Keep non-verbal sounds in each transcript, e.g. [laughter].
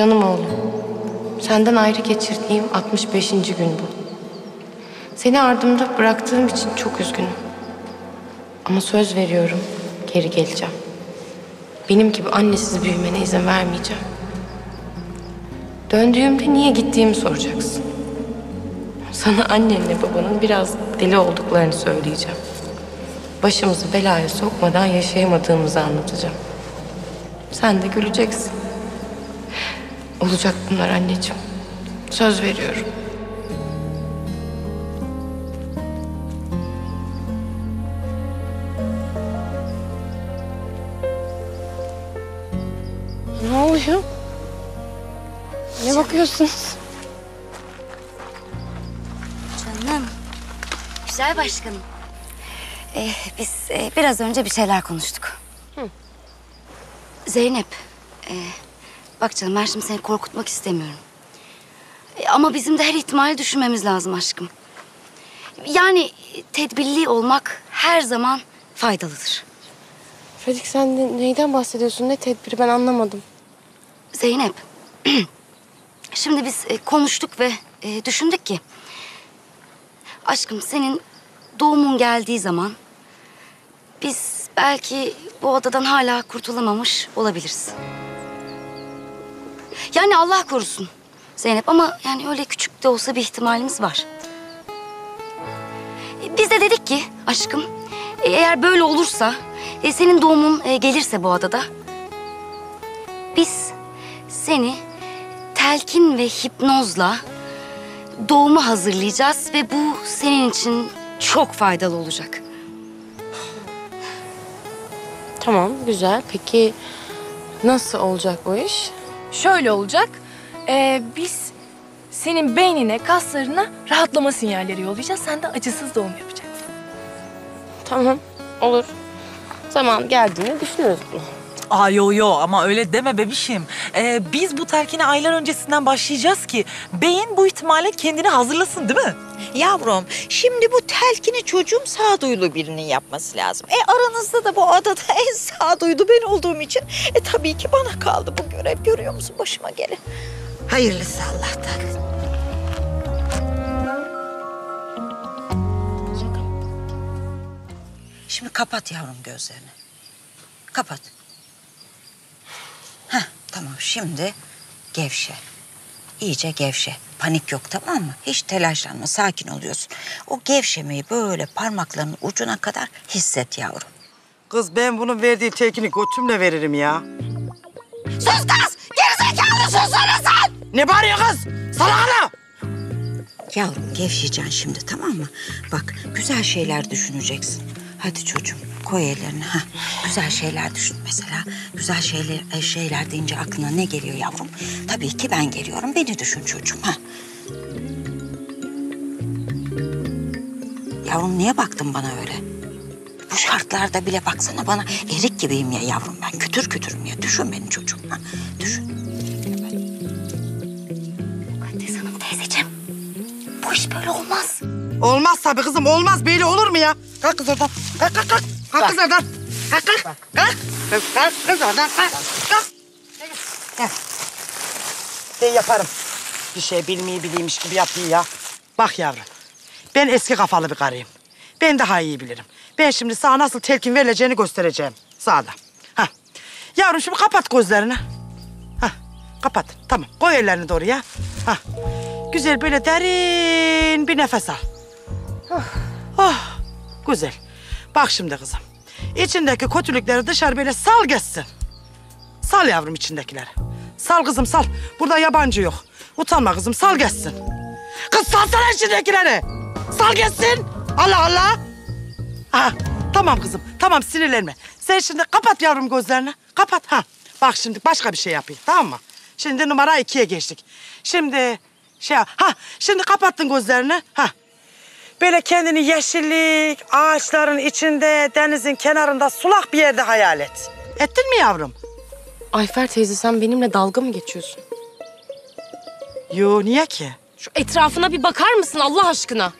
Canım oğlum. Senden ayrı geçirdiğim 65. gün bu. Seni ardımda bıraktığım için çok üzgünüm. Ama söz veriyorum geri geleceğim. Benim gibi annesiz büyümene izin vermeyeceğim. Döndüğümde niye gittiğimi soracaksın. Sana annenle babanın biraz deli olduklarını söyleyeceğim. Başımızı belaya sokmadan yaşayamadığımızı anlatacağım. Sen de güleceksin. Olacak bunlar anneciğim. Söz veriyorum. Ne oluyor? Ne bakıyorsunuz? Canım. Güzel başkanım. Ee, biz e, biraz önce bir şeyler konuştuk. Zeynep. e, bak canım ben şimdi seni korkutmak istemiyorum. E, ama bizim de her ihtimali düşünmemiz lazım aşkım. Yani tedbirli olmak her zaman faydalıdır. Fedik sen ne- neyden bahsediyorsun? Ne tedbiri ben anlamadım. Zeynep. [clears throat] Şimdi biz e, konuştuk ve e, düşündük ki... Aşkım senin doğumun geldiği zaman... Biz belki bu adadan hala kurtulamamış olabiliriz. Yani Allah korusun Zeynep ama yani öyle küçük de olsa bir ihtimalimiz var. E, Biz de dedik ki aşkım e, eğer böyle olursa e, senin doğumun gelirse bu adada biz seni telkin ve hipnozla doğuma hazırlayacağız ve bu senin için çok faydalı olacak. Tamam, güzel. Peki nasıl olacak bu iş? Şöyle olacak. ee, biz senin beynine, kaslarına rahatlama sinyalleri yollayacağız. Sen de acısız doğum yapacaksın. Tamam, olur. Zaman geldiğini düşünürüz bunu. Aa yo yo ama öyle deme bebişim. Ee, biz bu telkine aylar öncesinden başlayacağız ki beyin bu ihtimale kendini hazırlasın değil mi? Yavrum şimdi bu telkini çocuğum sağduyulu birinin yapması lazım. E aranızda da bu adada [laughs] en sağduyulu ben olduğum için e tabii ki bana kaldı bu görev. Görüyor musun başıma gelen? Hayırlısı Allah'tan. Şimdi kapat yavrum gözlerini. Kapat. Heh, tamam şimdi gevşe. İyice gevşe. Panik yok tamam mı? Hiç telaşlanma, sakin oluyorsun. O gevşemeyi böyle parmaklarının ucuna kadar hisset yavrum. Kız ben bunun verdiği tekini götümle veririm ya. Sus kız! Gerizekalı sussana sen! Ne bağırıyor kız? Salakana! Yavrum gevşeyeceksin şimdi tamam mı? Bak güzel şeyler düşüneceksin. Hadi çocuğum koy ellerini. Ha. Güzel şeyler düşün mesela. Güzel şeyler, e, şeyler deyince aklına ne geliyor yavrum? Tabii ki ben geliyorum. Beni düşün çocuğum. Ha. Yavrum niye baktın bana öyle? Bu şartlarda bile baksana bana erik gibiyim ya yavrum ben. Kütür kütürüm ya. Düşün beni çocuğum. Ha. Düşün. Mukaddes Hanım teyzeciğim. Bu iş böyle olmaz. Olmaz tabii kızım olmaz böyle olur mu ya? Kalk kız oradan. Kalk kalk kalk. Kalk kız oradan. Kalk kalk. Kalk. Kız kalk kız oradan. Kalk. Kalk. Gel. Ben yaparım. Bir şey bilmeyi biliymiş gibi yapayım ya. Bak yavrum. Ben eski kafalı bir karıyım. Ben daha iyi bilirim. Ben şimdi sana nasıl telkin verileceğini göstereceğim. Sağda. Ha. Yavrum şimdi kapat gözlerini. Ha. Kapat. Tamam. Koy ellerini de oraya. Ha. Güzel böyle derin bir nefes al. Oh, oh, güzel. Bak şimdi kızım. İçindeki kötülükleri dışarı böyle sal geçsin. Sal yavrum içindekileri. Sal kızım sal. Burada yabancı yok. Utanma kızım sal geçsin. Kız salsana içindekileri. Sal geçsin. Allah Allah. Ha, tamam kızım. Tamam sinirlenme. Sen şimdi kapat yavrum gözlerini. Kapat ha. Bak şimdi başka bir şey yapayım tamam mı? Şimdi numara ikiye geçtik. Şimdi şey ha şimdi kapattın gözlerini. Ha. Böyle kendini yeşillik, ağaçların içinde, denizin kenarında sulak bir yerde hayal et. Ettin mi yavrum? Ayfer teyze sen benimle dalga mı geçiyorsun? Yo niye ki? Şu etrafına bir bakar mısın Allah aşkına?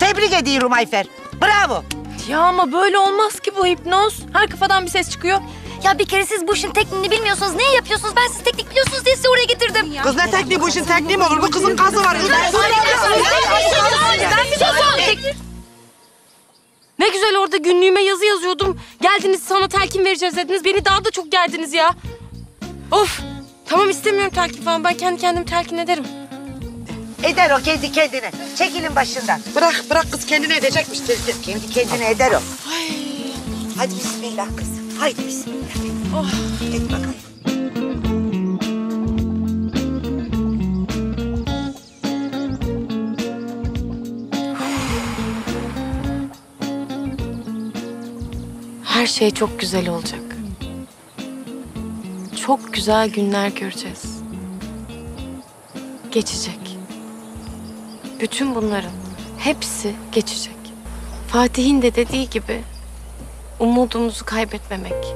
Tebrik ediyorum Ayfer. Bravo. Ya ama böyle olmaz ki bu hipnoz. Her kafadan bir ses çıkıyor. Ya bir kere siz bu işin tekniğini bilmiyorsunuz. Neyi yapıyorsunuz? Ben siz teknik biliyorsunuz diye size oraya getirdim. Kız ne tekniği bu işin tekniği mi olur? Bu kızın kazı var. Kız Ne güzel orada günlüğüme yazı yazıyordum. Geldiniz sana telkin vereceğiz dediniz. Beni daha da çok gerdiniz ya. Of. Tamam istemiyorum telkin falan. Ben kendi kendimi telkin ederim. Eder o kendi kendine. Çekilin başından. Bırak bırak kız kendine edecekmiş. Kendi kendine eder o. Hadi bismillah kızım. Haydi bismillah. Oh. Et bakalım. Her şey çok güzel olacak. Çok güzel günler göreceğiz. Geçecek. Bütün bunların hepsi geçecek. Fatih'in de dediği gibi umudumuzu kaybetmemek.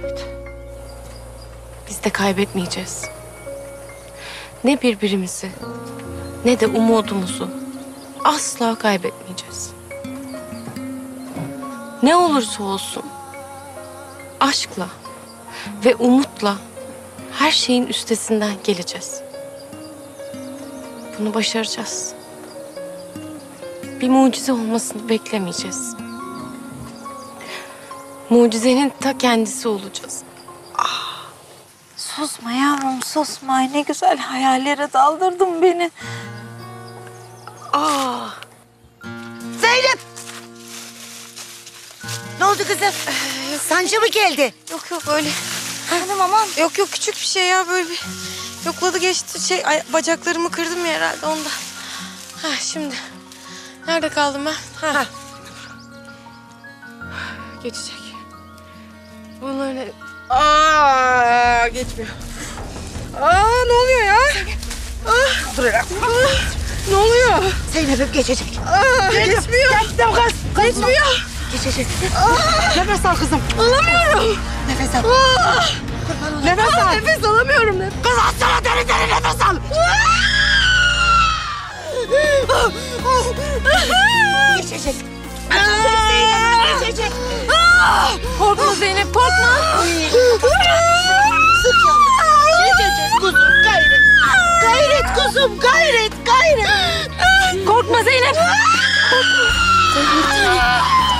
Evet. Biz de kaybetmeyeceğiz. Ne birbirimizi ne de umudumuzu asla kaybetmeyeceğiz. Ne olursa olsun aşkla ve umutla her şeyin üstesinden geleceğiz. Bunu başaracağız. Bir mucize olmasını beklemeyeceğiz. Mucizenin ta kendisi olacağız. Susma yavrum susma. Ne güzel hayallere daldırdın beni. Zeynep! Ne oldu kızım? Sancı mı geldi? Yok yok öyle. Hanım aman. Yok yok küçük bir şey ya böyle bir yokladı geçti şey ay, bacaklarımı kırdım ya herhalde onda. Ha şimdi. Nerede kaldım ben? Ha. Geçecek. Bunlar ne? Aa geçmiyor. Aa ne oluyor ya? Aa, Dur hele. aa, ne oluyor? Zeynep'im geçecek. Aa, geçmiyor. Geçtim kız. Geçmiyor. Geçecek. Nefes al kızım. Alamıyorum. Nefes al. Nefes al. Nefes alamıyorum. Nefes. Kız atsana derin derin nefes al. Geçecek. Geçecek. Korkma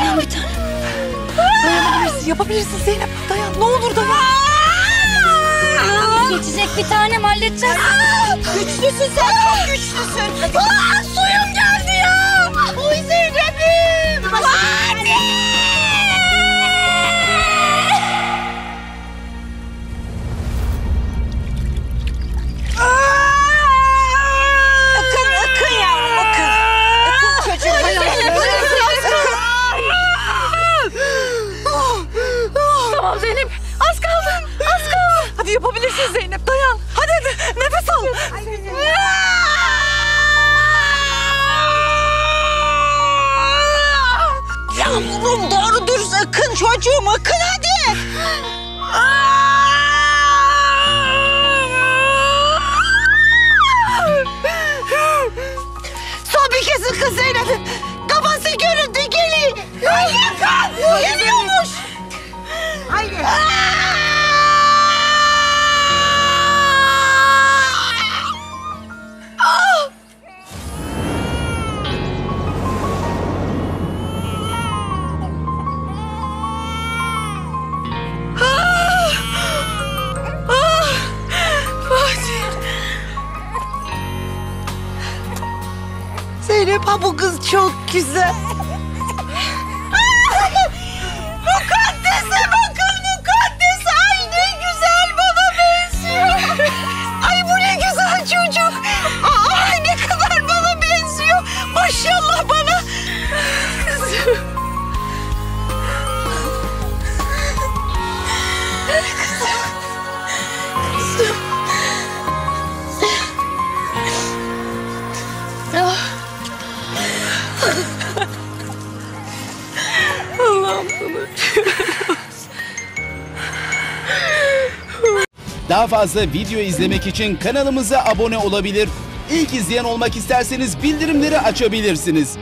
Dayan bir tane. Dayanabilirsin, yapabilirsin Zeynep. Dayan, ne olur dayan. Geçecek bir tanem halledeceğiz. Güçlüsün sen çok güçlüsün. Aa, suyum geldi Yavrum doğru dürüst akın çocuğum akın hadi. Son bir kez kız Zeynep'im. Kafası göründü geliyor. Hayır kan. Geliyormuş. Haydi. Ha bu kız çok güzel. Daha fazla video izlemek için kanalımıza abone olabilir. İlk izleyen olmak isterseniz bildirimleri açabilirsiniz.